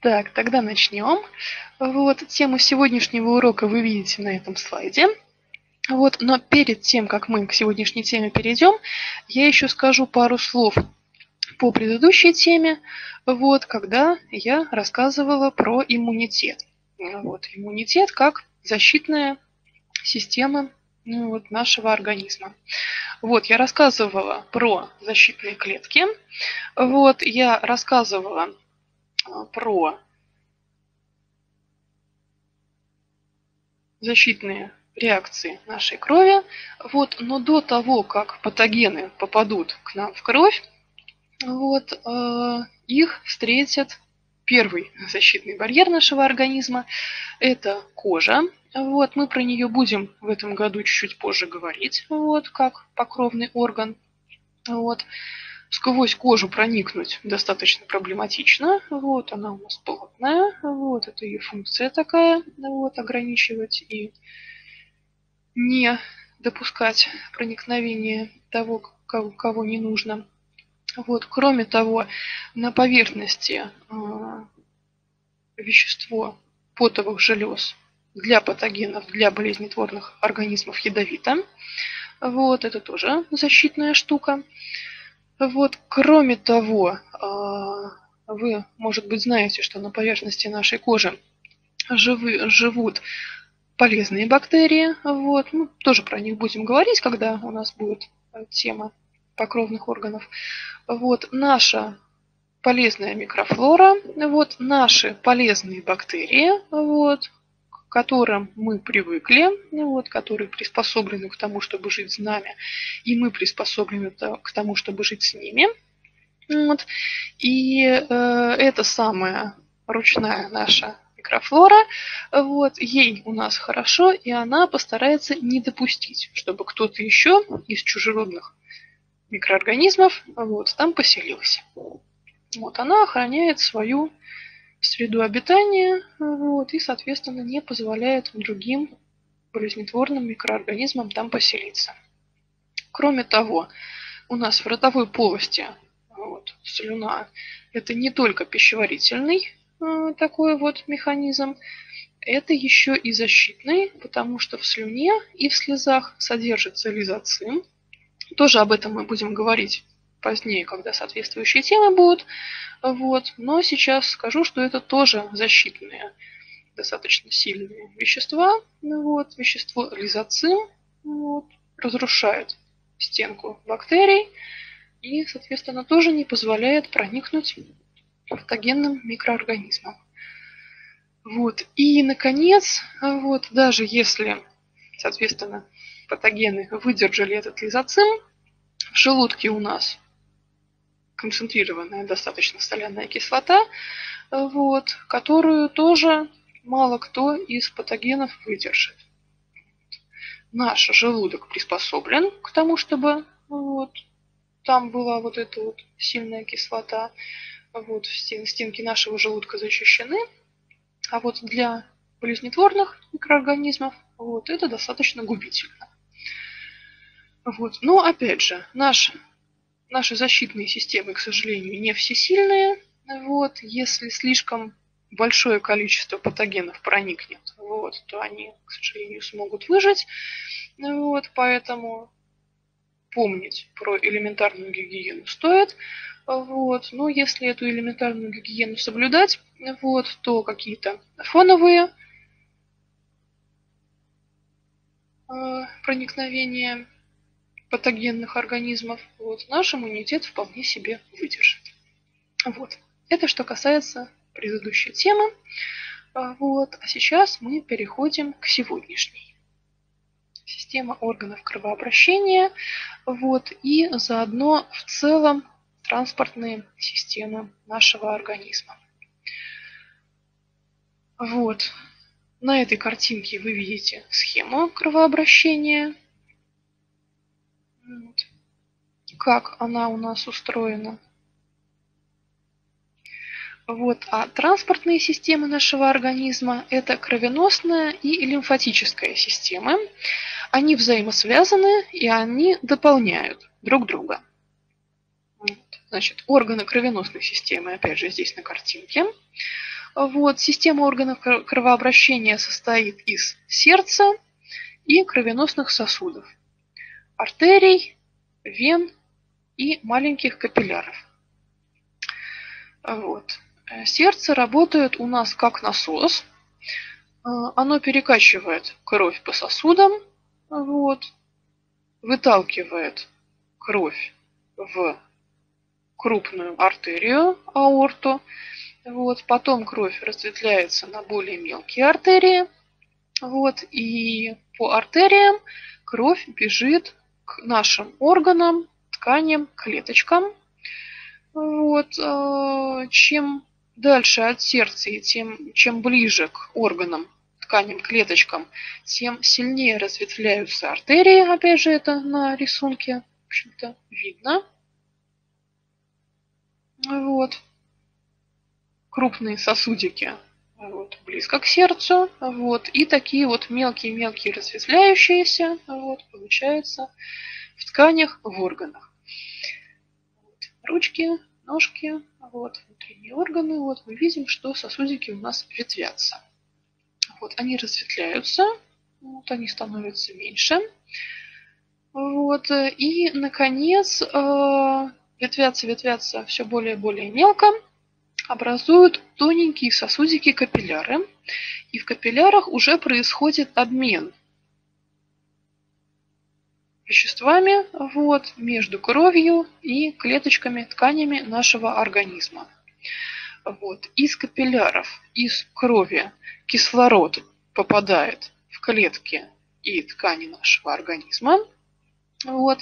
Так, тогда начнем. Вот, тему сегодняшнего урока вы видите на этом слайде. Вот, но перед тем, как мы к сегодняшней теме перейдем, я еще скажу пару слов по предыдущей теме, вот, когда я рассказывала про иммунитет. Вот, иммунитет как защитная система ну, вот, нашего организма. Вот, я рассказывала про защитные клетки. Вот, я рассказывала про защитные реакции нашей крови. Вот, но до того, как патогены попадут к нам в кровь, вот, э, их встретит первый защитный барьер нашего организма. Это кожа. Вот, мы про нее будем в этом году чуть-чуть позже говорить, вот, как покровный орган. Вот. Сквозь кожу проникнуть достаточно проблематично. Вот, она у нас плотная. Вот, это ее функция такая. Вот, ограничивать и не допускать проникновения того, кого, кого не нужно. Вот, кроме того, на поверхности э, вещество потовых желез для патогенов, для болезнетворных организмов ядовито. Вот, это тоже защитная штука. Вот, кроме того, а, вы, может быть, знаете, что на поверхности нашей кожи живы, живут полезные бактерии. Вот, мы тоже про них будем говорить, когда у нас будет тема покровных органов. Вот, наша полезная микрофлора, вот, наши полезные бактерии, вот, которым мы привыкли, вот, которые приспособлены к тому, чтобы жить с нами, и мы приспособлены к тому, чтобы жить с ними. Вот. И э, это самая ручная наша микрофлора, вот, ей у нас хорошо, и она постарается не допустить, чтобы кто-то еще из чужеродных микроорганизмов вот, там поселился. Вот, она охраняет свою среду обитания вот, и, соответственно, не позволяет другим болезнетворным микроорганизмам там поселиться. Кроме того, у нас в ротовой полости вот, слюна – это не только пищеварительный э, такой вот механизм, это еще и защитный, потому что в слюне и в слезах содержится лизоцим. Тоже об этом мы будем говорить позднее, когда соответствующие темы будут. Вот. Но сейчас скажу, что это тоже защитные, достаточно сильные вещества. Вот. Вещество лизоцим вот, разрушает стенку бактерий и, соответственно, тоже не позволяет проникнуть патогенным микроорганизмам. Вот. И, наконец, вот, даже если, соответственно, патогены выдержали этот лизоцим, в желудке у нас концентрированная достаточно соляная кислота, вот, которую тоже мало кто из патогенов выдержит. Наш желудок приспособлен к тому, чтобы вот, там была вот эта вот сильная кислота. Вот, стен, стенки нашего желудка защищены. А вот для болезнетворных микроорганизмов вот, это достаточно губительно. Вот. Но опять же, наш Наши защитные системы, к сожалению, не всесильные. Вот, если слишком большое количество патогенов проникнет, вот, то они, к сожалению, смогут выжить. Вот, поэтому помнить про элементарную гигиену стоит. Вот. Но если эту элементарную гигиену соблюдать, вот, то какие-то фоновые э, проникновения патогенных организмов, вот, наш иммунитет вполне себе выдержит. Вот. Это что касается предыдущей темы. А, вот. А сейчас мы переходим к сегодняшней. Система органов кровообращения вот, и заодно в целом транспортные системы нашего организма. Вот. На этой картинке вы видите схему кровообращения вот. Как она у нас устроена. Вот. А транспортные системы нашего организма – это кровеносная и лимфатическая системы. Они взаимосвязаны и они дополняют друг друга. Вот. Значит, органы кровеносной системы, опять же, здесь на картинке. Вот, система органов кровообращения состоит из сердца и кровеносных сосудов, артерий, вен и маленьких капилляров. Вот. Сердце работает у нас как насос. Оно перекачивает кровь по сосудам, вот, выталкивает кровь в крупную артерию, аорту. Вот, потом кровь разветвляется на более мелкие артерии. Вот, и по артериям кровь бежит к нашим органам, тканям, клеточкам. Вот, э, чем дальше от сердца и тем, чем ближе к органам, тканям, клеточкам, тем сильнее разветвляются артерии. Опять же, это на рисунке, в общем-то, видно. Вот. Крупные сосудики вот, близко к сердцу, вот, и такие вот мелкие-мелкие разветвляющиеся, вот, получается, в тканях, в органах. Вот, ручки, ножки, вот, внутренние органы, вот, мы видим, что сосудики у нас ветвятся. Вот, они разветвляются, вот, они становятся меньше, вот, и, наконец, э, ветвятся, ветвятся все более и более мелко, образуют тоненькие сосудики капилляры, и в капиллярах уже происходит обмен веществами вот, между кровью и клеточками, тканями нашего организма. Вот. Из капилляров, из крови кислород попадает в клетки и ткани нашего организма. Вот.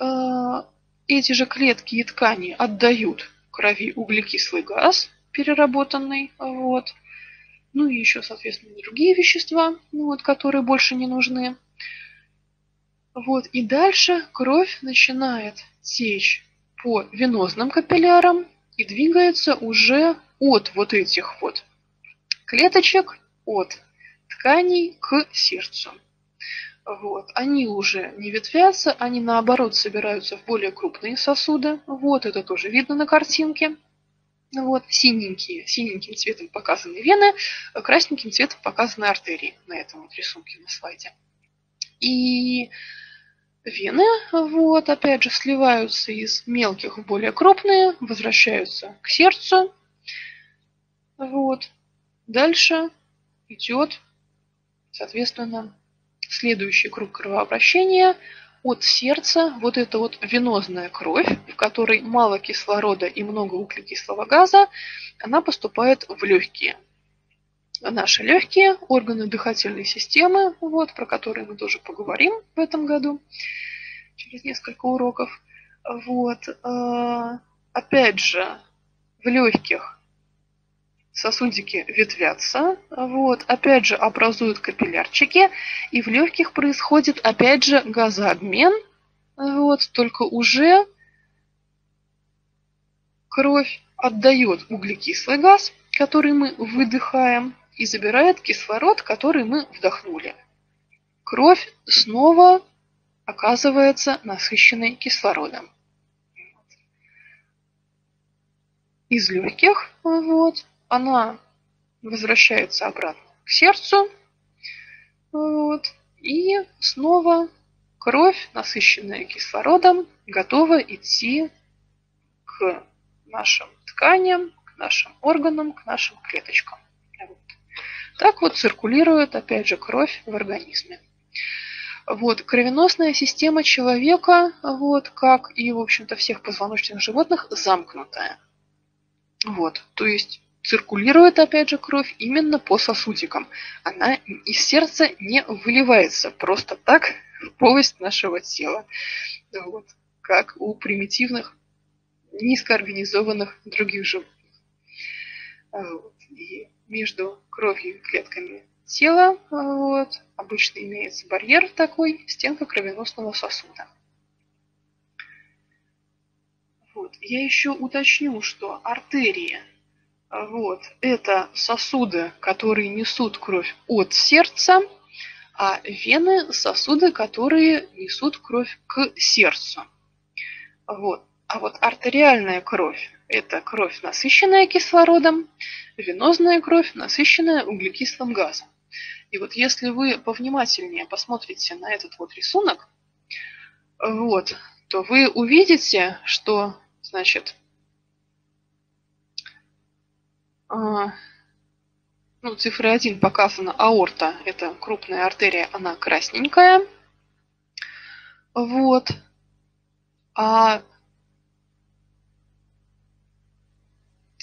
Э, эти же клетки и ткани отдают крови углекислый газ переработанный, вот. Ну и еще, соответственно, другие вещества, ну, вот, которые больше не нужны. Вот, и дальше кровь начинает течь по венозным капиллярам и двигается уже от вот этих вот клеточек, от тканей к сердцу. Вот. Они уже не ветвятся, они наоборот собираются в более крупные сосуды. Вот это тоже видно на картинке. Вот, синенькие, синеньким цветом показаны вены, красненьким цветом показаны артерии на этом вот рисунке на слайде. И вены, вот, опять же, сливаются из мелких в более крупные, возвращаются к сердцу. Вот. Дальше идет, соответственно, следующий круг кровообращения от сердца, вот эта вот венозная кровь, в которой мало кислорода и много углекислого газа, она поступает в легкие. Наши легкие, органы дыхательной системы, вот, про которые мы тоже поговорим в этом году, через несколько уроков. Вот. А, опять же, в легких сосудики ветвятся, вот, опять же образуют капиллярчики, и в легких происходит опять же газообмен, вот, только уже кровь отдает углекислый газ, который мы выдыхаем, и забирает кислород, который мы вдохнули. Кровь снова оказывается насыщенной кислородом. Из легких вот, она возвращается обратно к сердцу. Вот, и снова кровь, насыщенная кислородом, готова идти к нашим тканям, к нашим органам, к нашим клеточкам. Так вот циркулирует, опять же, кровь в организме. Вот, кровеносная система человека, вот, как и, в общем-то, всех позвоночных животных, замкнутая. Вот, то есть циркулирует, опять же, кровь именно по сосудикам. Она из сердца не выливается просто так в полость нашего тела. Вот. Как у примитивных, низкоорганизованных других животных. Вот. И между кровью и клетками тела вот, обычно имеется барьер такой, стенка кровеносного сосуда. Вот. Я еще уточню, что артерия вот. Это сосуды, которые несут кровь от сердца, а вены – сосуды, которые несут кровь к сердцу. Вот. А вот артериальная кровь – это кровь, насыщенная кислородом, венозная кровь, насыщенная углекислым газом. И вот если вы повнимательнее посмотрите на этот вот рисунок, вот, то вы увидите, что, значит, а, ну, цифра 1 показана аорта, это крупная артерия, она красненькая. Вот. А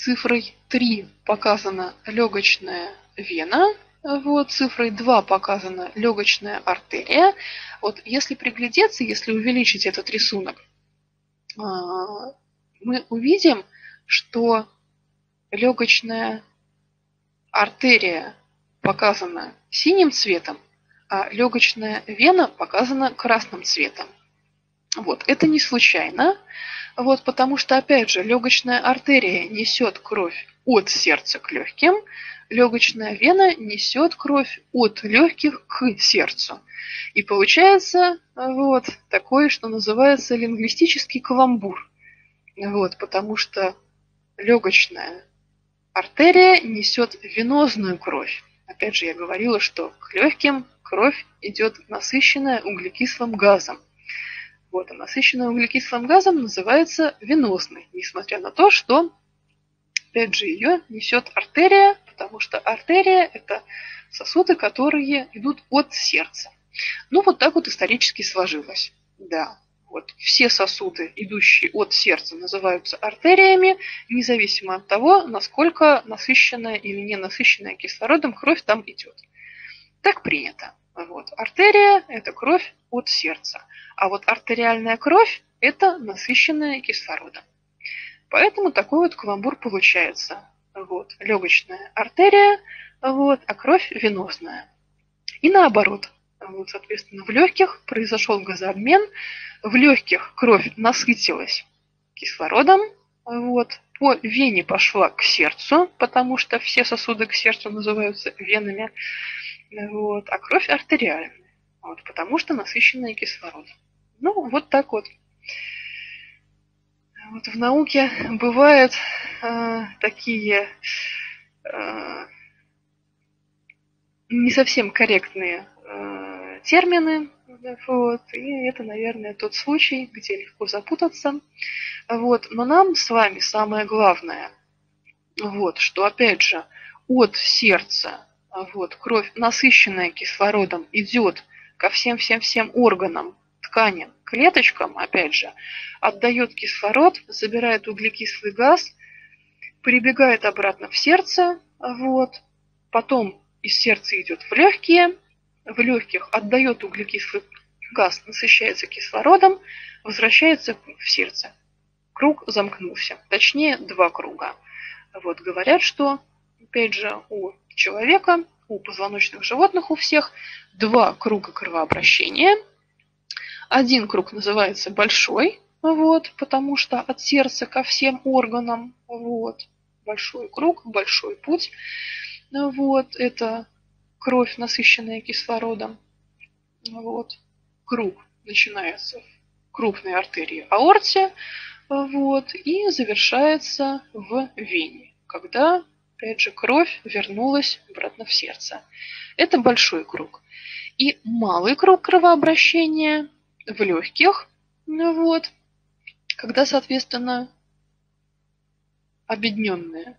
цифрой 3 показана легочная вена, вот, цифрой 2 показана легочная артерия. Вот, если приглядеться, если увеличить этот рисунок, а, мы увидим, что легочная артерия показана синим цветом, а легочная вена показана красным цветом. Вот, это не случайно, вот, потому что, опять же, легочная артерия несет кровь от сердца к легким, легочная вена несет кровь от легких к сердцу. И получается вот такое, что называется лингвистический каламбур. Вот, потому что легочная артерия несет венозную кровь. Опять же, я говорила, что к легким кровь идет насыщенная углекислым газом. Вот, а насыщенная углекислым газом называется венозной, несмотря на то, что, опять же, ее несет артерия, потому что артерия – это сосуды, которые идут от сердца. Ну, вот так вот исторически сложилось. Да, вот все сосуды, идущие от сердца, называются артериями, независимо от того, насколько насыщенная или не насыщенная кислородом кровь там идет. Так принято. Вот. Артерия – это кровь от сердца, а вот артериальная кровь – это насыщенная кислородом. Поэтому такой вот каламбур получается. Вот. Легочная артерия, вот, а кровь венозная. И наоборот. Вот, соответственно, в легких произошел газообмен, в легких кровь насытилась кислородом, вот, по вене пошла к сердцу, потому что все сосуды к сердцу называются венами, вот, а кровь артериальная, вот, потому что насыщенная кислородом. Ну, вот так вот. Вот в науке бывают э, такие э, не совсем корректные э, термины, вот, и это, наверное, тот случай, где легко запутаться. Вот, но нам с вами самое главное, вот, что опять же от сердца вот, кровь, насыщенная кислородом, идет ко всем-всем-всем органам, тканям, клеточкам, опять же, отдает кислород, забирает углекислый газ, прибегает обратно в сердце, вот, потом из сердца идет в легкие, в легких отдает углекислый газ, насыщается кислородом, возвращается в сердце. Круг замкнулся. Точнее, два круга. Вот говорят, что, опять же, у человека, у позвоночных животных у всех два круга кровообращения. Один круг называется большой, вот, потому что от сердца ко всем органам, вот, большой круг, большой путь. Вот, это кровь, насыщенная кислородом. Вот. Круг начинается в крупной артерии аорте, вот, и завершается в вене, когда, опять же, кровь вернулась обратно в сердце. Это большой круг. И малый круг кровообращения в легких, вот, когда, соответственно, объединенная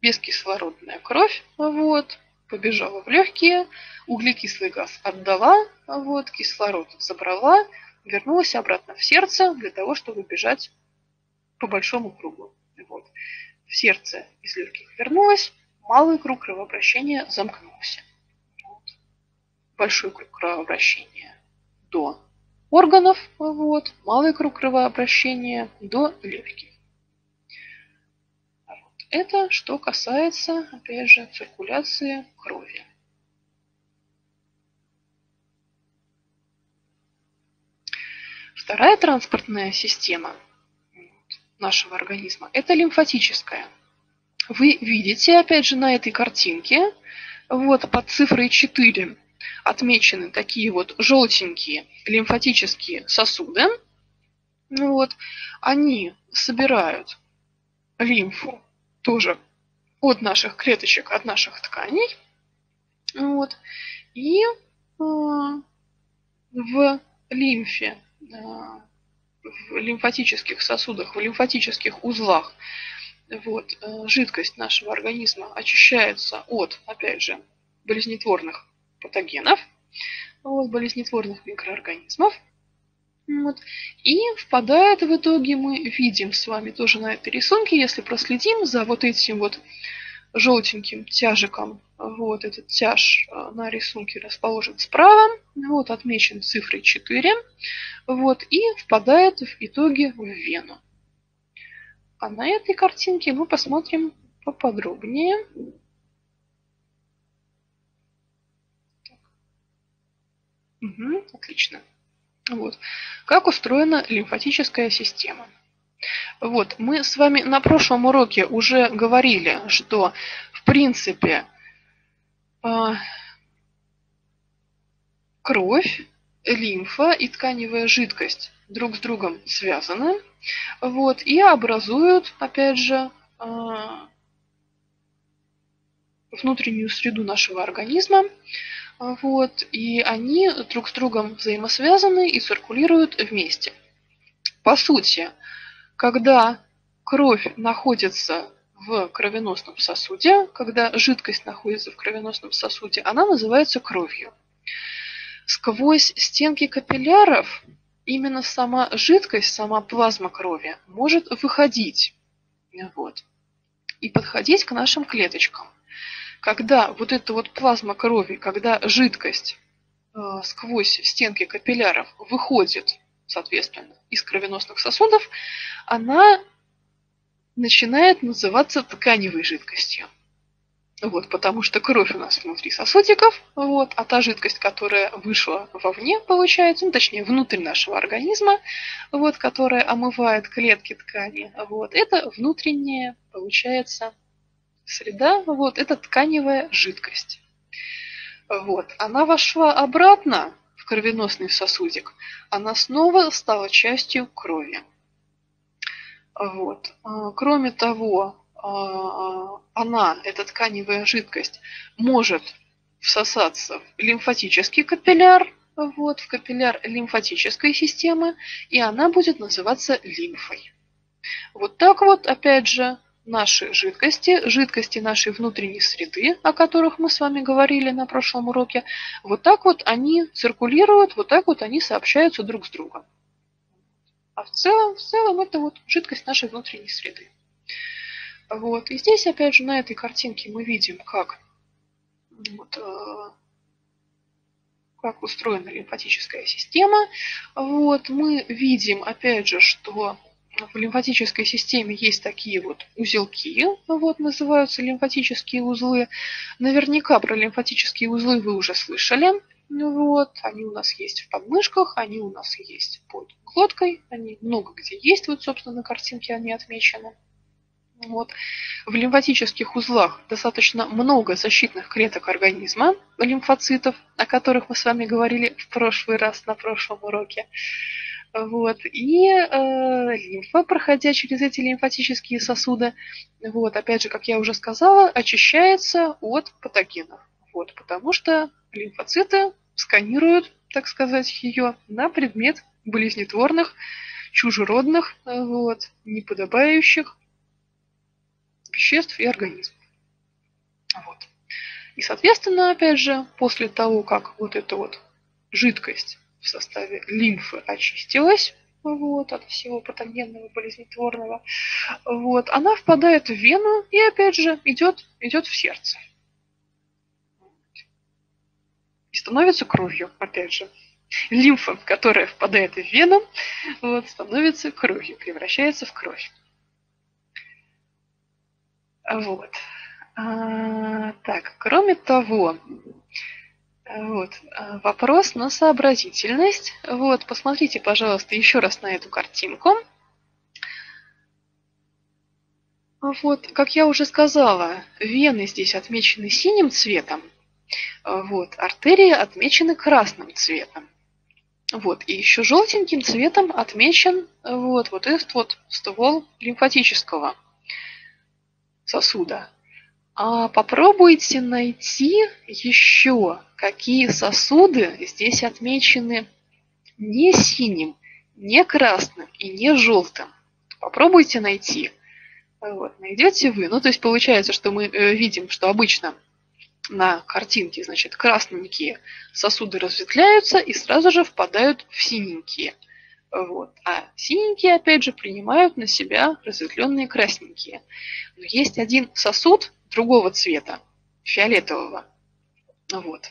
бескислородная кровь, вот, побежала в легкие, углекислый газ отдала, вот, кислород забрала, вернулась обратно в сердце для того, чтобы бежать по большому кругу. Вот. В сердце из легких вернулась, малый круг кровообращения замкнулся. Вот. Большой круг кровообращения до органов, вот, малый круг кровообращения до легких. Это что касается, опять же, циркуляции крови. Вторая транспортная система нашего организма – это лимфатическая. Вы видите, опять же, на этой картинке, вот под цифрой 4 отмечены такие вот желтенькие лимфатические сосуды. Вот, они собирают лимфу тоже от наших клеточек, от наших тканей. Вот, и э, в лимфе, э, в лимфатических сосудах, в лимфатических узлах вот, э, жидкость нашего организма очищается от, опять же, болезнетворных патогенов, вот, болезнетворных микроорганизмов. Вот. И впадает в итоге, мы видим с вами тоже на этой рисунке, если проследим за вот этим вот желтеньким тяжиком, вот этот тяж э, на рисунке расположен справа, вот отмечен цифрой 4, вот, и впадает в итоге в вену. А на этой картинке мы посмотрим поподробнее. Угу, отлично. Вот. Как устроена лимфатическая система? Вот, мы с вами на прошлом уроке уже говорили, что в принципе э, кровь, лимфа и тканевая жидкость друг с другом связаны, вот, и образуют, опять же, э, внутреннюю среду нашего организма, вот, и они друг с другом взаимосвязаны и циркулируют вместе. По сути, когда кровь находится в кровеносном сосуде, когда жидкость находится в кровеносном сосуде, она называется кровью. Сквозь стенки капилляров именно сама жидкость, сама плазма крови может выходить вот, и подходить к нашим клеточкам когда вот эта вот плазма крови, когда жидкость э, сквозь стенки капилляров выходит, соответственно, из кровеносных сосудов, она начинает называться тканевой жидкостью. Вот, потому что кровь у нас внутри сосудиков, вот, а та жидкость, которая вышла вовне, получается, ну, точнее, внутрь нашего организма, вот, которая омывает клетки ткани, вот, это внутренняя, получается, среда, вот, это тканевая жидкость. Вот, она вошла обратно кровеносный сосудик, она снова стала частью крови. Вот. А, кроме того, а, она, эта тканевая жидкость, может всосаться в лимфатический капилляр, вот, в капилляр лимфатической системы, и она будет называться лимфой. Вот так вот, опять же, наши жидкости, жидкости нашей внутренней среды, о которых мы с вами говорили на прошлом уроке, вот так вот они циркулируют, вот так вот они сообщаются друг с другом. А в целом, в целом это вот жидкость нашей внутренней среды. Вот. И здесь, опять же, на этой картинке мы видим, как, вот, э, как устроена лимфатическая система. Вот. Мы видим, опять же, что в лимфатической системе есть такие вот узелки, вот называются лимфатические узлы. Наверняка про лимфатические узлы вы уже слышали. Вот, они у нас есть в подмышках, они у нас есть под глоткой, они много где есть, вот, собственно, на картинке они отмечены. Вот. В лимфатических узлах достаточно много защитных клеток организма, лимфоцитов, о которых мы с вами говорили в прошлый раз на прошлом уроке. Вот. И э, лимфа, проходя через эти лимфатические сосуды, вот, опять же, как я уже сказала, очищается от патогенов. Вот, потому что лимфоциты сканируют, так сказать, ее на предмет болезнетворных, чужеродных, вот, неподобающих веществ и организмов. Вот. И, соответственно, опять же, после того, как вот эта вот жидкость в составе лимфы очистилась вот, от всего патогенного, болезнетворного, вот, она впадает в вену и, опять же, идет, идет в сердце. И становится кровью, опять же. Лимфа, которая впадает в вену, вот, становится кровью, превращается в кровь. Вот. А, так, кроме того, вот. А, вопрос на сообразительность. Вот, посмотрите, пожалуйста, еще раз на эту картинку. Вот, как я уже сказала, вены здесь отмечены синим цветом, вот, артерии отмечены красным цветом. Вот, и еще желтеньким цветом отмечен вот, вот этот вот ствол лимфатического сосуда. А попробуйте найти еще, какие сосуды здесь отмечены не синим, не красным и не желтым. Попробуйте найти. Вот, найдете вы. Ну, то есть получается, что мы э, видим, что обычно на картинке, значит, красненькие сосуды разветвляются и сразу же впадают в синенькие. Вот. А синенькие, опять же, принимают на себя разветвленные красненькие. Но есть один сосуд другого цвета, фиолетового, вот,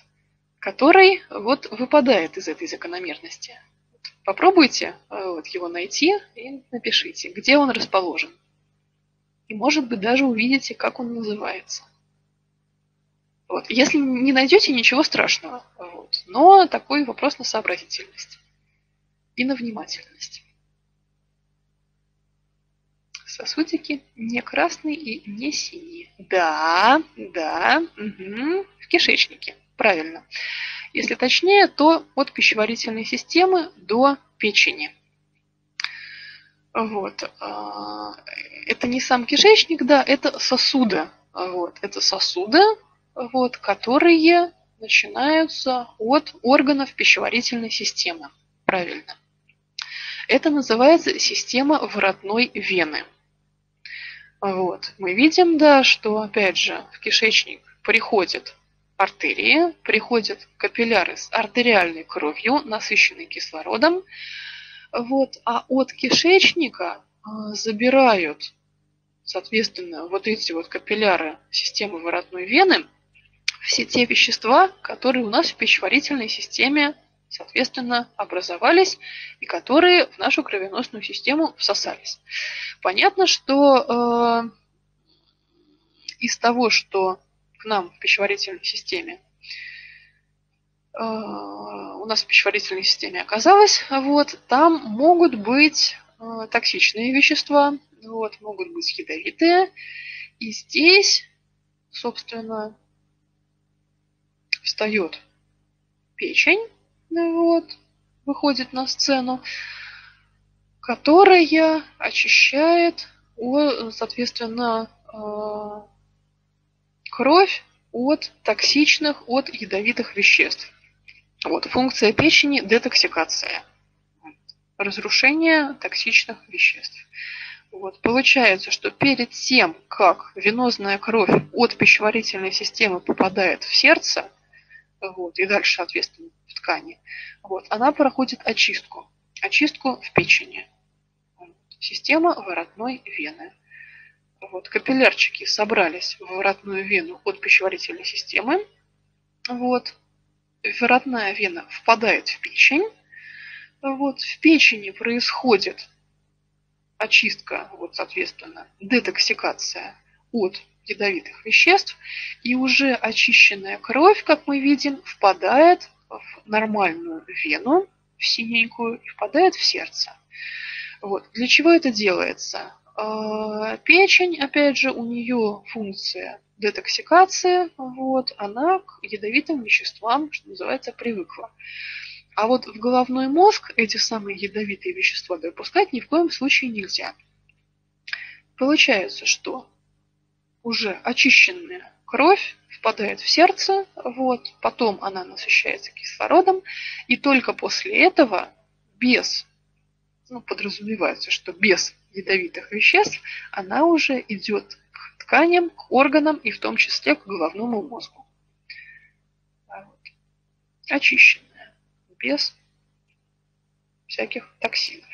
который вот выпадает из этой закономерности. Попробуйте э, вот, его найти и напишите, где он расположен. И, может быть, даже увидите, как он называется. Вот. Если не найдете, ничего страшного. Вот. Но такой вопрос на сообразительность и на внимательность. Сосудики не красные и не синие. Да, да, угу. в кишечнике. Правильно. Если точнее, то от пищеварительной системы до печени. Вот. А, это не сам кишечник, да, это сосуды. Вот. Это сосуды, вот, которые начинаются от органов пищеварительной системы. Правильно. Это называется система воротной вены. Вот. Мы видим, да, что, опять же, в кишечник приходят артерии, приходят капилляры с артериальной кровью, насыщенной кислородом, вот, а от кишечника а, забирают, соответственно, вот эти вот капилляры системы воротной вены – все те вещества, которые у нас в пищеварительной системе, соответственно, образовались и которые в нашу кровеносную систему всосались. Понятно, что э, из того, что к нам в пищеварительной системе э, у нас в пищеварительной системе оказалось, вот, там могут быть э, токсичные вещества, вот, могут быть ядовитые. И здесь, собственно, встает печень, вот, выходит на сцену, которая очищает, соответственно, э, кровь от токсичных, от ядовитых веществ. Вот, функция печени – детоксикация, разрушение токсичных веществ. Вот, получается, что перед тем, как венозная кровь от пищеварительной системы попадает в сердце, вот, и дальше, соответственно, в ткани, вот, она проходит очистку, очистку в печени. Система воротной вены. Вот, капиллярчики собрались в воротную вену от пищеварительной системы. Вот, воротная вена впадает в печень. Вот, в печени происходит очистка, вот, соответственно, детоксикация от ядовитых веществ, и уже очищенная кровь, как мы видим, впадает в нормальную вену, в синенькую, и впадает в сердце. Вот. Для чего это делается? А, печень, опять же, у нее функция детоксикации, вот, она к ядовитым веществам, что называется, привыкла. А вот в головной мозг эти самые ядовитые вещества допускать ни в коем случае нельзя. Получается, что уже очищенная кровь впадает в сердце, вот, потом она насыщается кислородом, и только после этого, без, ну, подразумевается, что без ядовитых веществ, она уже идет к тканям, к органам и в том числе к головному мозгу. Вот. Очищенная, без всяких токсинов.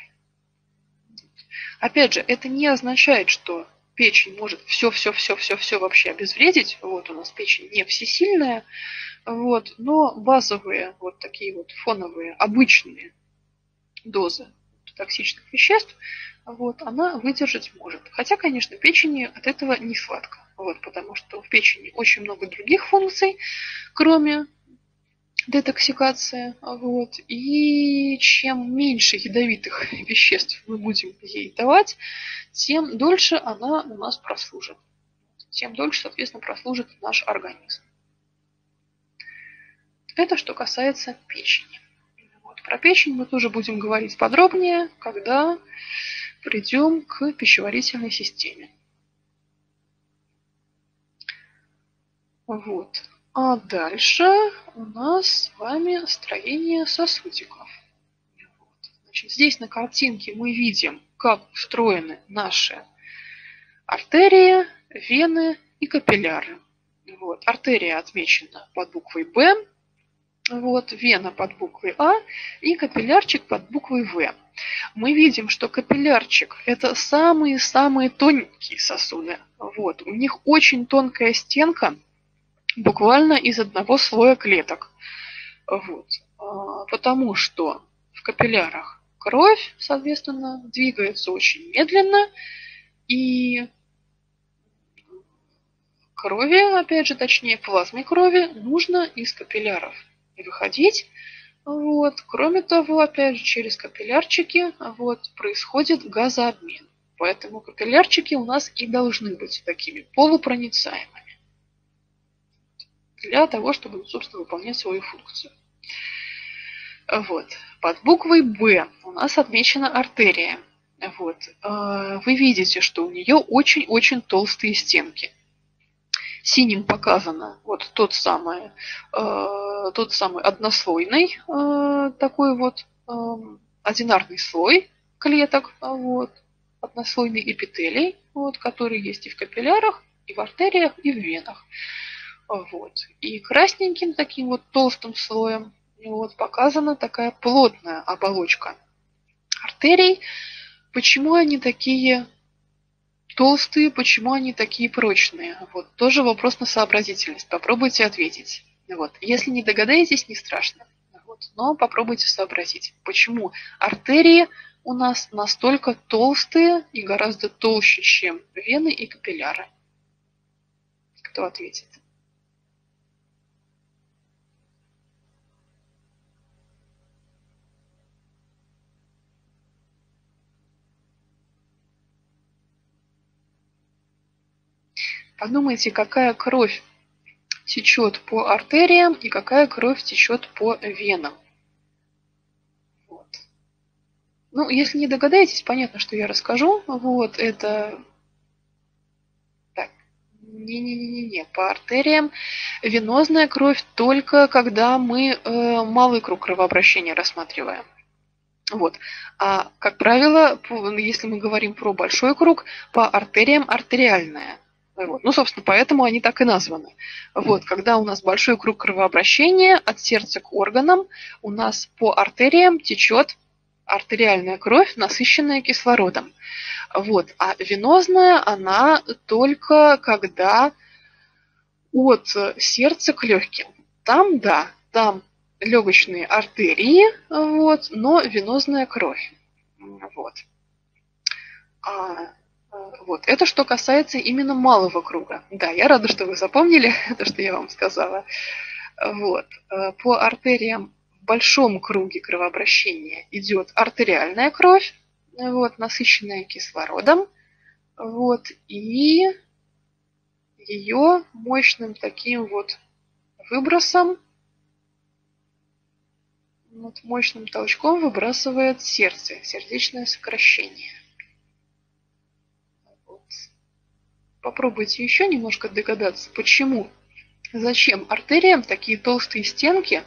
Опять же, это не означает, что печень может все-все-все-все-все вообще обезвредить. Вот у нас печень не всесильная, вот, но базовые вот такие вот фоновые обычные дозы токсичных веществ, вот, она выдержать может. Хотя, конечно, печени от этого не сладко, вот, потому что в печени очень много других функций, кроме детоксикации. Вот. И чем меньше ядовитых веществ мы будем ей давать, тем дольше она у нас прослужит. Тем дольше, соответственно, прослужит наш организм. Это что касается печени. Вот. Про печень мы тоже будем говорить подробнее, когда придем к пищеварительной системе. Вот. А дальше у нас с вами строение сосудиков. Значит, здесь на картинке мы видим, как устроены наши артерии, вены и капилляры. Вот. Артерия отмечена под буквой Б, вот, вена под буквой А и капиллярчик под буквой В. Мы видим, что капиллярчик – это самые-самые тонкие сосуды. Вот, у них очень тонкая стенка, буквально из одного слоя клеток. Вот. А, потому что в капиллярах кровь, соответственно, двигается очень медленно, и крови, опять же, точнее, плазме крови нужно из капилляров выходить. Вот. Кроме того, опять же, через капиллярчики вот, происходит газообмен. Поэтому капиллярчики у нас и должны быть такими полупроницаемыми для того, чтобы, ну, собственно, выполнять свою функцию. Вот. Под буквой «Б» у нас отмечена артерия. Вот. А, вы видите, что у нее очень-очень толстые стенки. Синим показано вот тот самый, э, тот самый однослойный э, такой вот э, одинарный слой клеток, вот, однослойный эпителий, вот, который есть и в капиллярах, и в артериях, и в венах. Вот. И красненьким таким вот толстым слоем вот, показана такая плотная оболочка артерий. Почему они такие толстые, почему они такие прочные? Вот тоже вопрос на сообразительность. Попробуйте ответить. Вот. Если не догадаетесь, не страшно. Вот. Но попробуйте сообразить, почему артерии у нас настолько толстые и гораздо толще, чем вены и капилляры. Кто ответит? Подумайте, какая кровь течет по артериям и какая кровь течет по венам. Вот. Ну, если не догадаетесь, понятно, что я расскажу. Вот, это... Так, не-не-не-не, по артериям венозная кровь только когда мы э, малый круг кровообращения рассматриваем. Вот. А, как правило, если мы говорим про большой круг, по артериям артериальная. Вот. Ну, собственно, поэтому они так и названы. Вот, когда у нас большой круг кровообращения от сердца к органам, у нас по артериям течет артериальная кровь, насыщенная кислородом. Вот. А венозная, она только когда от сердца к легким. Там, да, там легочные артерии, вот, но венозная кровь. Вот. А вот. Это что касается именно малого круга. Да, я рада, что вы запомнили то, что я вам сказала. Вот. Э, по артериям в большом круге кровообращения идет артериальная кровь, вот, насыщенная кислородом. Вот, и ее мощным таким вот выбросом, вот мощным толчком выбрасывает сердце, сердечное сокращение. Попробуйте еще немножко догадаться, почему, зачем артериям такие толстые стенки,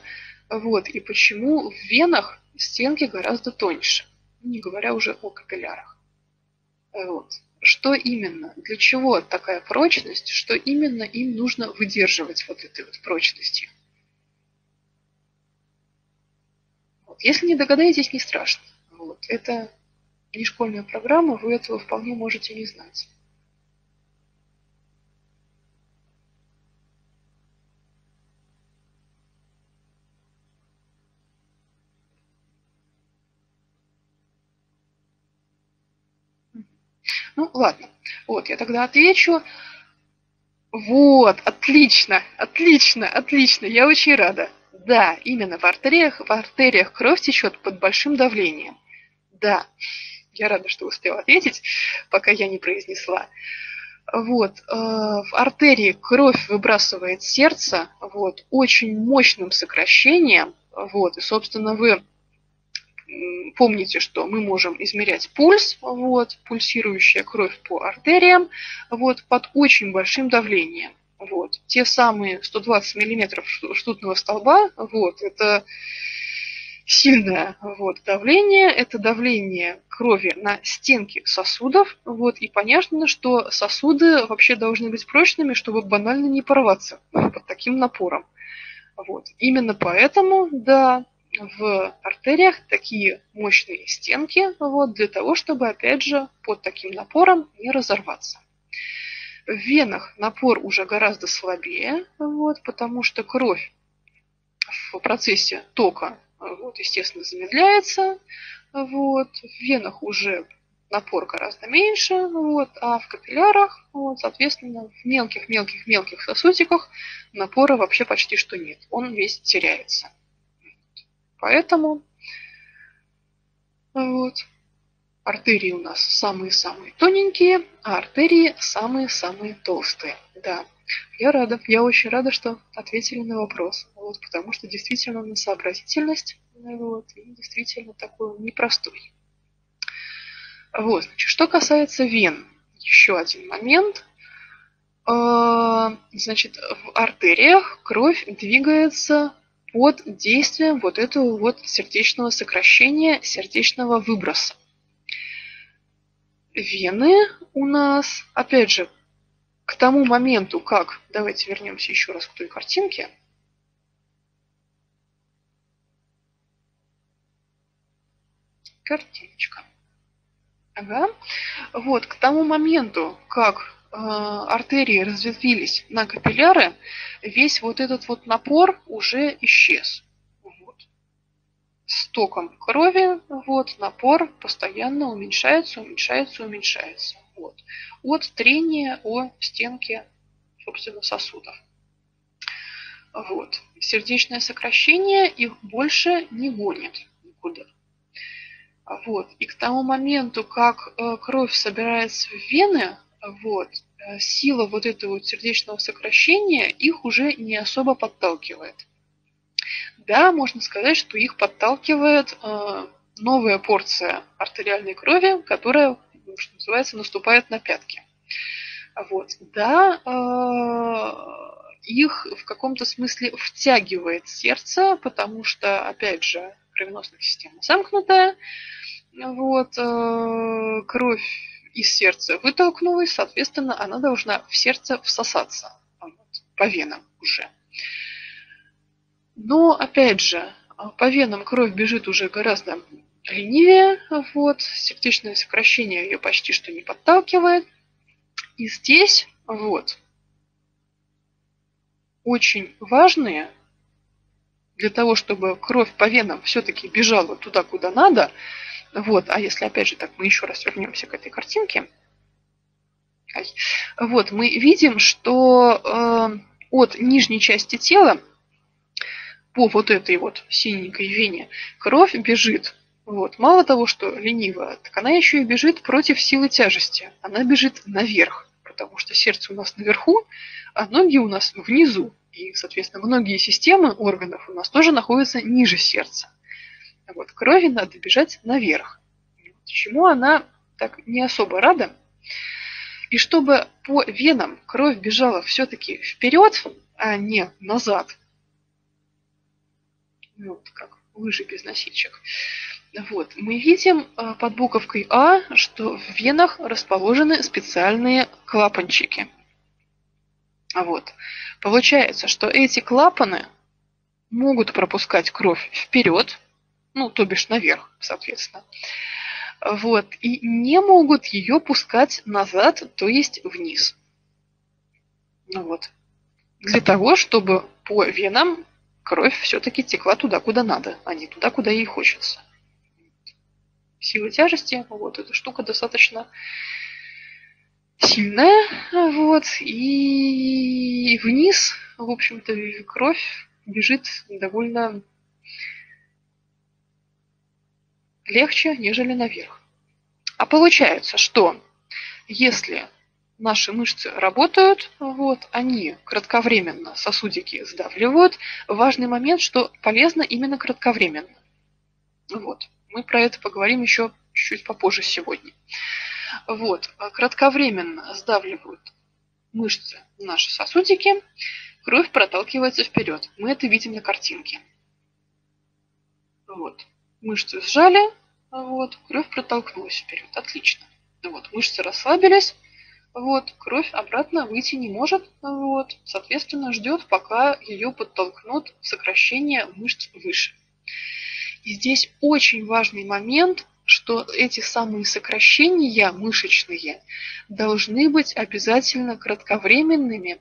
вот, и почему в венах стенки гораздо тоньше, не говоря уже о капиллярах. Вот. Что именно, для чего такая прочность, что именно им нужно выдерживать вот этой вот прочностью. Вот. Если не догадаетесь, не страшно. Вот. Это не школьная программа, вы этого вполне можете не знать. Ну, ладно. Вот, я тогда отвечу. Вот, отлично, отлично, отлично, я очень рада. Да, именно в артериях, в артериях кровь течет под большим давлением. Да, я рада, что успела ответить, пока я не произнесла. Вот, э, в артерии кровь выбрасывает сердце, вот, очень мощным сокращением, вот, и, собственно, вы помните, что мы можем измерять пульс, вот, пульсирующая кровь по артериям, вот, под очень большим давлением. Вот. Те самые 120 миллиметров штутного столба, вот, это сильное вот, давление, это давление крови на стенки сосудов, вот, и понятно, что сосуды вообще должны быть прочными, чтобы банально не порваться под таким напором. Вот. Именно поэтому, да, в артериях такие мощные стенки, вот, для того, чтобы, опять же, под таким напором не разорваться. В венах напор уже гораздо слабее, вот, потому что кровь в процессе тока вот, естественно, замедляется. Вот. В венах уже напор гораздо меньше, вот, а в капиллярах, вот, соответственно, в мелких-мелких-мелких сосудиках напора вообще почти что нет. Он весь теряется. Поэтому вот, артерии у нас самые-самые тоненькие, а артерии самые-самые толстые. Да, я рада, я очень рада, что ответили на вопрос, вот, потому что действительно на сообразительность, вот, и действительно такой непростой. Вот, значит, что касается вен, еще один момент. А, значит, в артериях кровь двигается под действием вот этого вот сердечного сокращения, сердечного выброса. Вены у нас, опять же, к тому моменту, как... Давайте вернемся еще раз к той картинке. Картиночка. Ага. Вот, к тому моменту, как артерии разветвились на капилляры, весь вот этот вот напор уже исчез. Вот. С током крови вот, напор постоянно уменьшается, уменьшается, уменьшается вот, от трения о стенки, собственно, сосудов. Вот. Сердечное сокращение их больше не гонит никуда. Вот. И к тому моменту, как э, кровь собирается в вены, вот, э, сила вот этого вот сердечного сокращения их уже не особо подталкивает. Да, можно сказать, что их подталкивает э, новая порция артериальной крови, которая что называется, наступает на пятки. Вот. Да, э, их в каком-то смысле втягивает сердце, потому что, опять же, кровеносная система замкнутая, вот, кровь из сердца вытолкнулась, соответственно, она должна в сердце всосаться вот, по венам уже. Но, опять же, по венам кровь бежит уже гораздо ленивее, вот, сердечное сокращение ее почти что не подталкивает. И здесь, вот, очень важные для того, чтобы кровь по венам все-таки бежала туда, куда надо, вот, а если опять же так мы еще раз вернемся к этой картинке, вот, мы видим, что э, от нижней части тела по вот этой вот синенькой вене кровь бежит вот. Мало того, что ленивая, так она еще и бежит против силы тяжести. Она бежит наверх, потому что сердце у нас наверху, а ноги у нас внизу. И, соответственно, многие системы органов у нас тоже находятся ниже сердца. Вот. Крови надо бежать наверх. Чему она так не особо рада. И чтобы по венам кровь бежала все-таки вперед, а не назад, вот как лыжи без носильщик, вот. Мы видим э, под буковкой А, что в венах расположены специальные клапанчики. Вот. Получается, что эти клапаны могут пропускать кровь вперед, ну, то бишь наверх, соответственно. Вот. И не могут ее пускать назад, то есть вниз. Ну вот. Для того, чтобы по венам кровь все-таки текла туда, куда надо, а не туда, куда ей хочется силы тяжести. Вот, эта штука достаточно сильная. Вот, и вниз, в общем-то, кровь бежит довольно легче, нежели наверх. А получается, что если наши мышцы работают, вот, они кратковременно сосудики сдавливают. Важный момент, что полезно именно кратковременно. Вот. Мы про это поговорим еще чуть попозже сегодня. Вот. Кратковременно сдавливают мышцы наши сосудики, кровь проталкивается вперед. Мы это видим на картинке. Вот. Мышцы сжали, вот, кровь протолкнулась вперед. Отлично. Вот, мышцы расслабились, вот, кровь обратно выйти не может, вот, соответственно, ждет, пока ее подтолкнут сокращение мышц выше. И здесь очень важный момент, что эти самые сокращения мышечные должны быть обязательно кратковременными,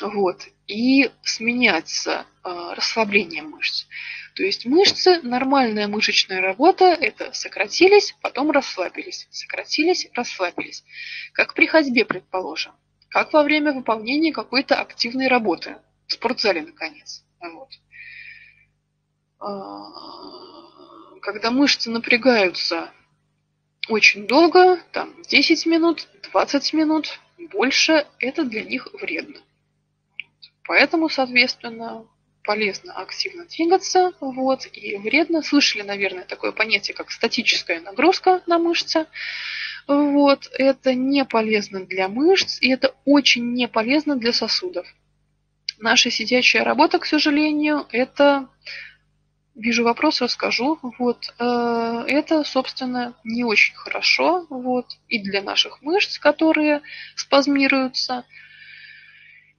вот, и сменяться э, расслаблением мышц. То есть мышцы, нормальная мышечная работа – это сократились, потом расслабились, сократились, расслабились. Как при ходьбе, предположим. Как во время выполнения какой-то активной работы. В спортзале, наконец. Вот. А, когда мышцы напрягаются очень долго, там 10 минут, 20 минут, больше, это для них вредно. Поэтому, соответственно, полезно активно двигаться, вот, и вредно. Слышали, наверное, такое понятие, как статическая нагрузка на мышцы. Вот, это не полезно для мышц, и это очень не полезно для сосудов. Наша сидячая работа, к сожалению, это вижу вопрос, расскажу. Вот, э, это, собственно, не очень хорошо, вот, и для наших мышц, которые спазмируются,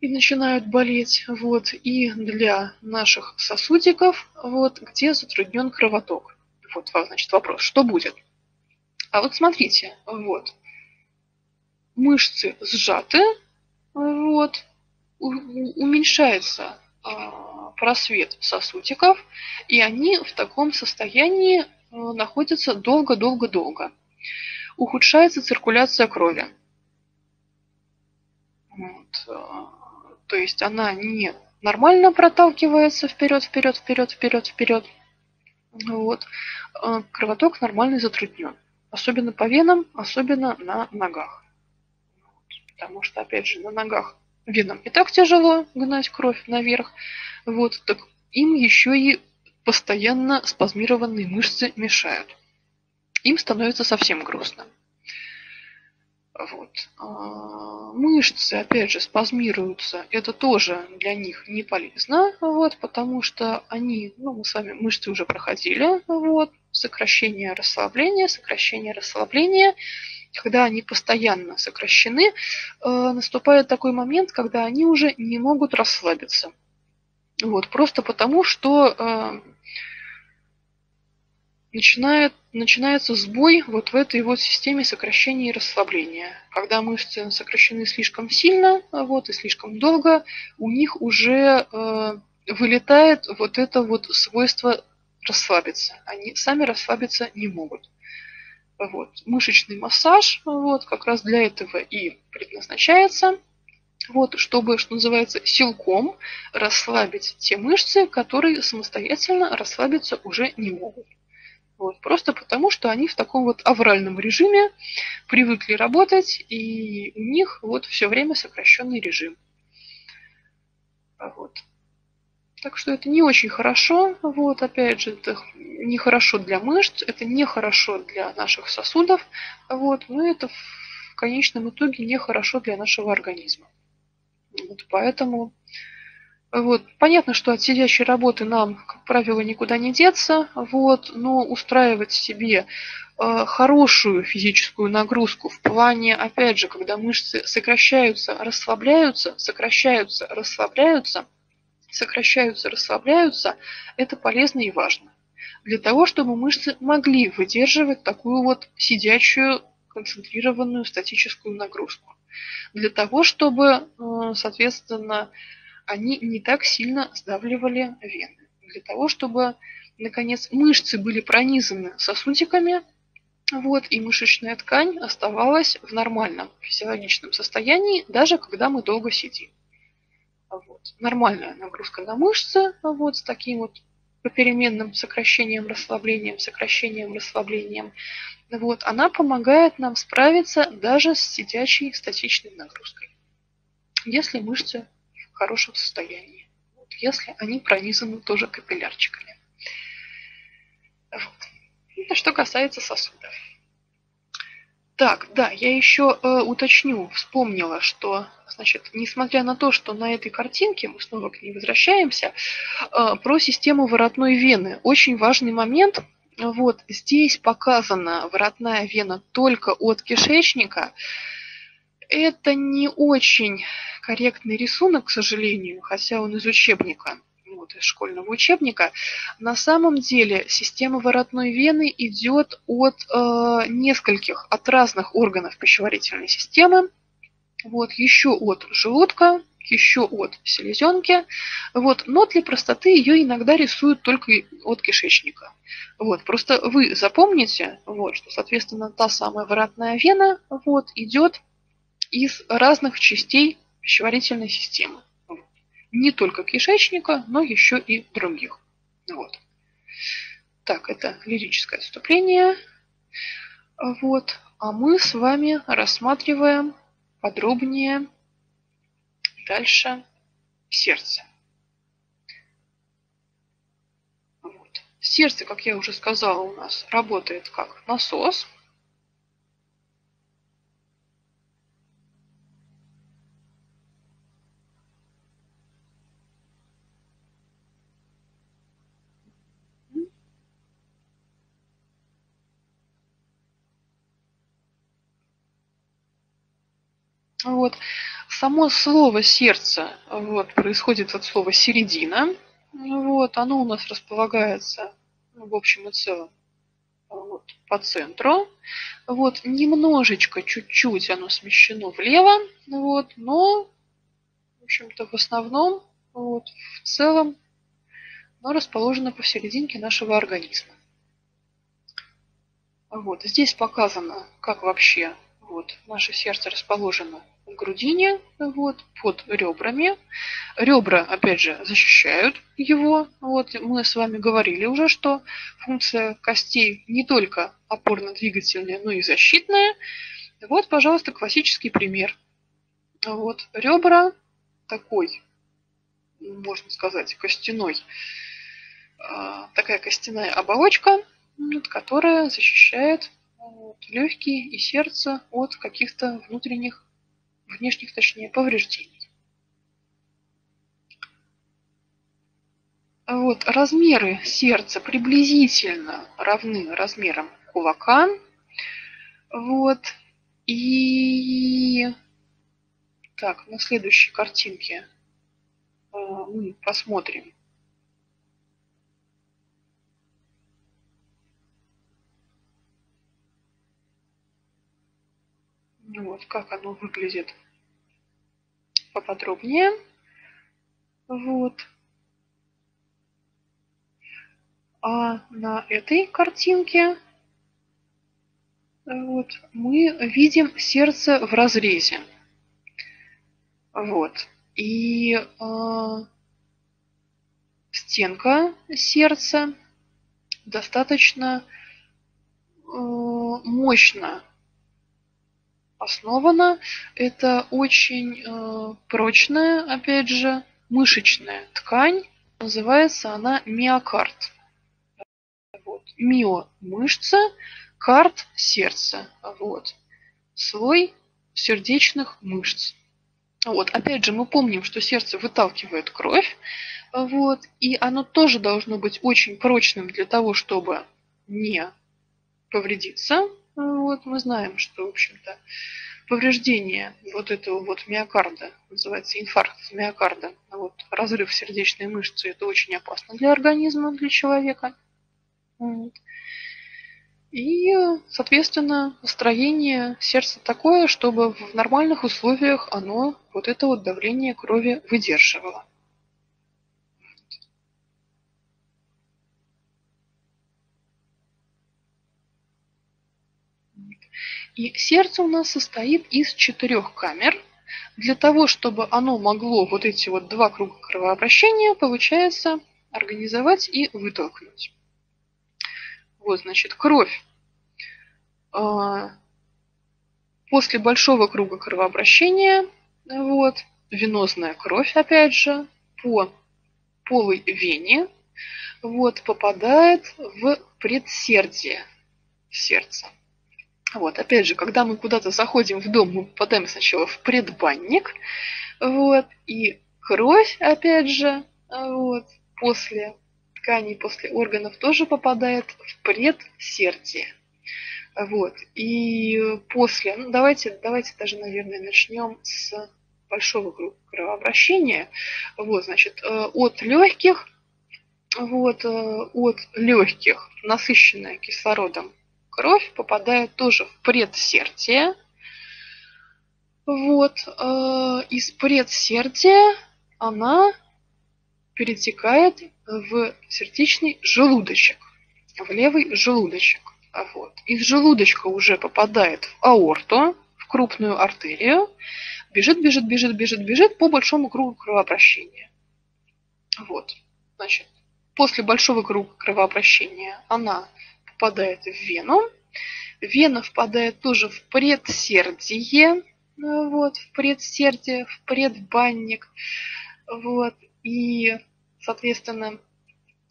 и начинают болеть, вот, и для наших сосудиков, вот, где затруднен кровоток. Вот, значит, вопрос, что будет? А вот смотрите, вот, мышцы сжаты, вот, уменьшается а, просвет сосудиков, и они в таком состоянии а, находятся долго-долго-долго. Ухудшается циркуляция крови. Вот. То есть она не нормально проталкивается вперед, вперед, вперед, вперед, вперед. Вот. А кровоток нормальный затруднен. Особенно по венам, особенно на ногах. Потому что, опять же, на ногах венам и так тяжело гнать кровь наверх. Вот, так им еще и постоянно спазмированные мышцы мешают. Им становится совсем грустно. Вот. А, мышцы, опять же, спазмируются. Это тоже для них не полезно, вот, потому что они, ну, мы с вами мышцы уже проходили, вот, сокращение расслабления, сокращение расслабления. Когда они постоянно сокращены, э, наступает такой момент, когда они уже не могут расслабиться. Вот, просто потому, что э, начинает, начинается сбой вот в этой вот системе сокращения и расслабления. Когда мышцы сокращены слишком сильно вот, и слишком долго, у них уже э, вылетает вот это вот свойство расслабиться. Они сами расслабиться не могут. Вот. Мышечный массаж вот, как раз для этого и предназначается, вот, чтобы, что называется, силком расслабить те мышцы, которые самостоятельно расслабиться уже не могут. Вот, просто потому, что они в таком вот авральном режиме привыкли работать, и у них вот все время сокращенный режим. Вот. Так что это не очень хорошо. Вот, опять же, это нехорошо для мышц, это нехорошо для наших сосудов. Вот, но это в конечном итоге нехорошо для нашего организма. Вот, поэтому вот. Понятно, что от сидящей работы нам, как правило, никуда не деться, вот, но устраивать себе э, хорошую физическую нагрузку в плане, опять же, когда мышцы сокращаются, расслабляются, сокращаются, расслабляются, сокращаются, расслабляются, это полезно и важно. Для того, чтобы мышцы могли выдерживать такую вот сидячую концентрированную статическую нагрузку. Для того, чтобы, э, соответственно, они не так сильно сдавливали вены. Для того, чтобы, наконец, мышцы были пронизаны сосудиками, вот, и мышечная ткань оставалась в нормальном физиологичном состоянии, даже когда мы долго сидим. Вот. Нормальная нагрузка на мышцы вот, с таким вот попеременным сокращением, расслаблением, сокращением, расслаблением, вот, она помогает нам справиться даже с сидячей статичной нагрузкой. Если мышцы хорошем состоянии, вот, если они пронизаны тоже капиллярчиками. Вот. Что касается сосудов. Так, да, я еще э, уточню, вспомнила, что, значит, несмотря на то, что на этой картинке, мы снова к ней возвращаемся, э, про систему воротной вены. Очень важный момент. Вот здесь показана воротная вена только от кишечника. Это не очень корректный рисунок, к сожалению, хотя он из учебника вот, из школьного учебника, на самом деле система воротной вены идет от э, нескольких, от разных органов пищеварительной системы. Вот, еще от желудка, еще от селезенки. Вот, но для простоты ее иногда рисуют только от кишечника. Вот, просто вы запомните, вот, что, соответственно, та самая воротная вена вот, идет из разных частей пищеварительной системы не только кишечника, но еще и других. Вот. Так, это лирическое отступление. Вот. А мы с вами рассматриваем подробнее дальше сердце. Вот. Сердце, как я уже сказала, у нас работает как насос – Вот. Само слово сердце вот, происходит от слова середина. Вот, оно у нас располагается ну, в общем и целом вот, по центру. Вот, немножечко, чуть-чуть оно смещено влево, вот, но, в общем-то, в основном, вот, в целом, оно расположено посерединке нашего организма. Вот, здесь показано, как вообще вот, наше сердце расположено в грудине, вот, под ребрами. Ребра, опять же, защищают его. Вот, мы с вами говорили уже, что функция костей не только опорно-двигательная, но и защитная. Вот, пожалуйста, классический пример. Вот, ребра такой, можно сказать, костяной, а, такая костяная оболочка, которая защищает вот, легкие и сердце от каких-то внутренних, внешних, точнее, повреждений. Вот, размеры сердца приблизительно равны размерам кулака. Вот, и так, на следующей картинке э, мы посмотрим Вот как оно выглядит поподробнее. Вот. А на этой картинке вот, мы видим сердце в разрезе. Вот. И э, стенка сердца достаточно э, мощно основана. Это очень э, прочная, опять же, мышечная ткань. Называется она миокард. Вот. Мио – мышца, кард – сердце. Вот. Слой сердечных мышц. Вот. Опять же, мы помним, что сердце выталкивает кровь. Вот. И оно тоже должно быть очень прочным для того, чтобы не повредиться. Вот, мы знаем, что, в общем-то, повреждение вот этого вот миокарда, называется инфаркт миокарда, вот, разрыв сердечной мышцы, это очень опасно для организма, для человека. И, соответственно, строение сердца такое, чтобы в нормальных условиях оно вот это вот давление крови выдерживало. И сердце у нас состоит из четырех камер. Для того, чтобы оно могло вот эти вот два круга кровообращения, получается, организовать и вытолкнуть. Вот, значит, кровь а, после большого круга кровообращения, вот, венозная кровь, опять же, по полой вене, вот, попадает в предсердие. сердца. Вот, опять же, когда мы куда-то заходим в дом, мы попадаем сначала в предбанник, вот, и кровь, опять же, вот, после тканей, после органов тоже попадает в предсердие. Вот, и после, ну, давайте, давайте даже, наверное, начнем с большого кровообращения. Вот, значит, э, от легких, вот, э, от легких, насыщенная кислородом кровь попадает тоже в предсердие. Вот, э, из предсердия она перетекает в сердечный желудочек, в левый желудочек. Вот. Из желудочка уже попадает в аорту, в крупную артерию, бежит, бежит, бежит, бежит, бежит по большому кругу кровообращения. Вот. Значит, после большого круга кровообращения она впадает в вену. Вена впадает тоже в предсердие, вот, в предсердие, в предбанник. Вот, и, соответственно,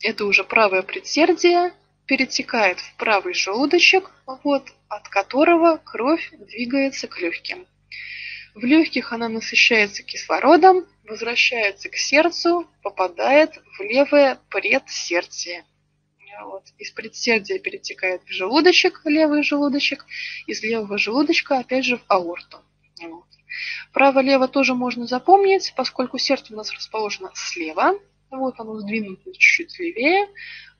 это уже правое предсердие перетекает в правый желудочек, вот, от которого кровь двигается к легким. В легких она насыщается кислородом, возвращается к сердцу, попадает в левое предсердие. Вот. Из предсердия перетекает в желудочек, левый желудочек, из левого желудочка опять же в аорту. Вот. Право-лево тоже можно запомнить, поскольку сердце у нас расположено слева. Вот оно сдвинуто чуть-чуть левее.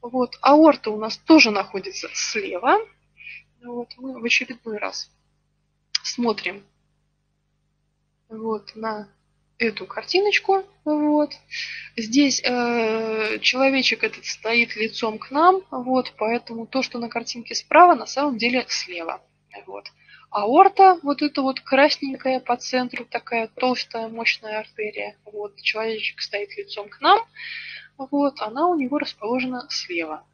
Вот. Аорта у нас тоже находится слева. Вот. Мы в очередной раз смотрим вот на эту картиночку. Вот. Здесь э, человечек этот стоит лицом к нам, вот, поэтому то, что на картинке справа, на самом деле слева. Вот. Аорта, вот это вот красненькая по центру, такая толстая, мощная артерия. Вот, человечек стоит лицом к нам, вот, она у него расположена слева.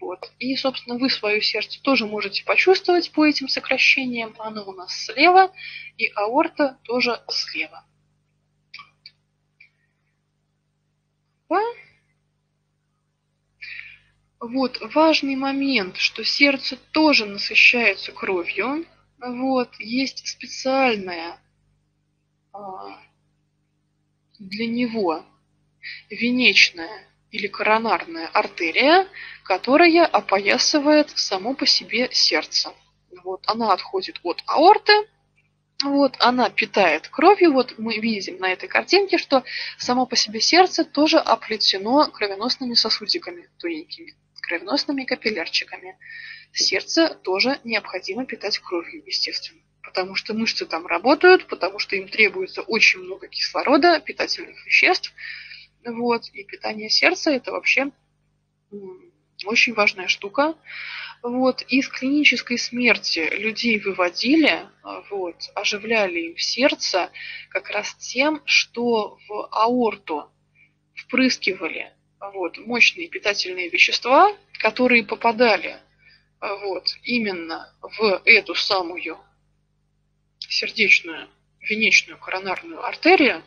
Вот. И, собственно, вы свое сердце тоже можете почувствовать по этим сокращениям. Оно у нас слева, и аорта тоже слева. Вот, важный момент, что сердце тоже насыщается кровью. Вот, есть специальная а, для него венечная или коронарная артерия, которая опоясывает само по себе сердце. Вот, она отходит от аорты, вот, она питает кровью. Вот мы видим на этой картинке, что само по себе сердце тоже оплетено кровеносными сосудиками тоненькими, кровеносными капиллярчиками. Сердце тоже необходимо питать кровью, естественно. Потому что мышцы там работают, потому что им требуется очень много кислорода, питательных веществ. Вот, и питание сердца это вообще очень важная штука. Вот, из клинической смерти людей выводили, вот, оживляли им сердце как раз тем, что в аорту впрыскивали вот, мощные питательные вещества, которые попадали вот, именно в эту самую сердечную венечную коронарную артерию,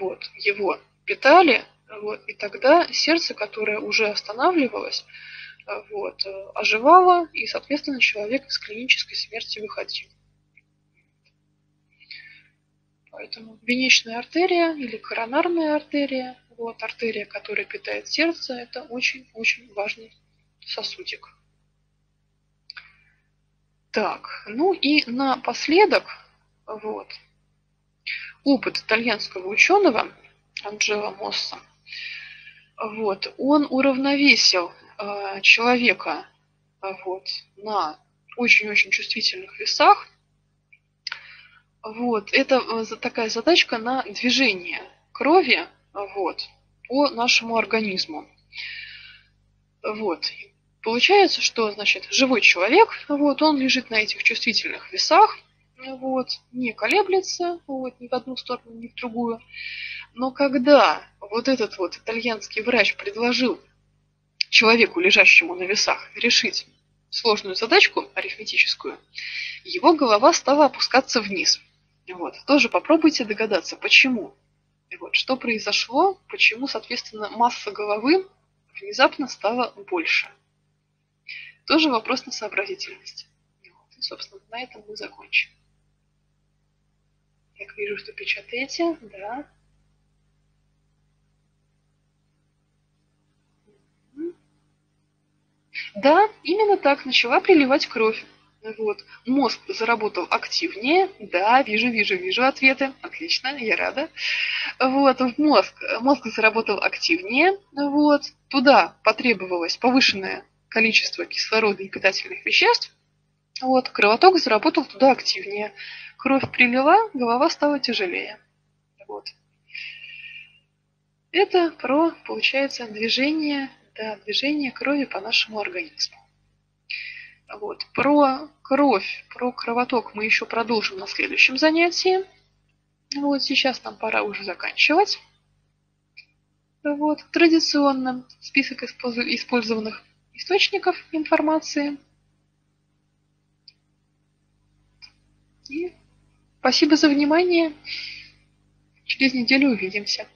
вот, его питали, вот, и тогда сердце, которое уже останавливалось, вот, оживало, и, соответственно, человек из клинической смерти выходил. Поэтому венечная артерия или коронарная артерия, вот, артерия, которая питает сердце, это очень-очень важный сосудик. Так, ну и напоследок, вот, опыт итальянского ученого Анджела Мосса, вот, он уравновесил э, человека вот, на очень-очень чувствительных весах. Вот, это э, такая задачка на движение крови вот, по нашему организму. Вот. Получается, что, значит, живой человек, вот, он лежит на этих чувствительных весах, вот, не колеблется, вот, ни в одну сторону, ни в другую. Но когда вот этот вот итальянский врач предложил человеку, лежащему на весах, решить сложную задачку арифметическую, его голова стала опускаться вниз. Вот. Тоже попробуйте догадаться, почему. Вот. Что произошло, почему, соответственно, масса головы внезапно стала больше. Тоже вопрос на сообразительность. Вот. И, собственно, на этом мы закончим. Так, вижу, что печатаете. Да. Да, именно так, начала приливать кровь. Вот. Мозг заработал активнее. Да, вижу, вижу, вижу ответы. Отлично, я рада. Вот, мозг. Мозг заработал активнее. Вот. Туда потребовалось повышенное количество кислорода и питательных веществ. Вот, кровоток заработал туда активнее. Кровь прилила, голова стала тяжелее. Вот. Это про, получается, движение, да, движение крови по нашему организму. Вот. Про кровь, про кровоток мы еще продолжим на следующем занятии. Вот сейчас нам пора уже заканчивать. Вот. Традиционно список использованных источников информации. И спасибо за внимание. Через неделю увидимся.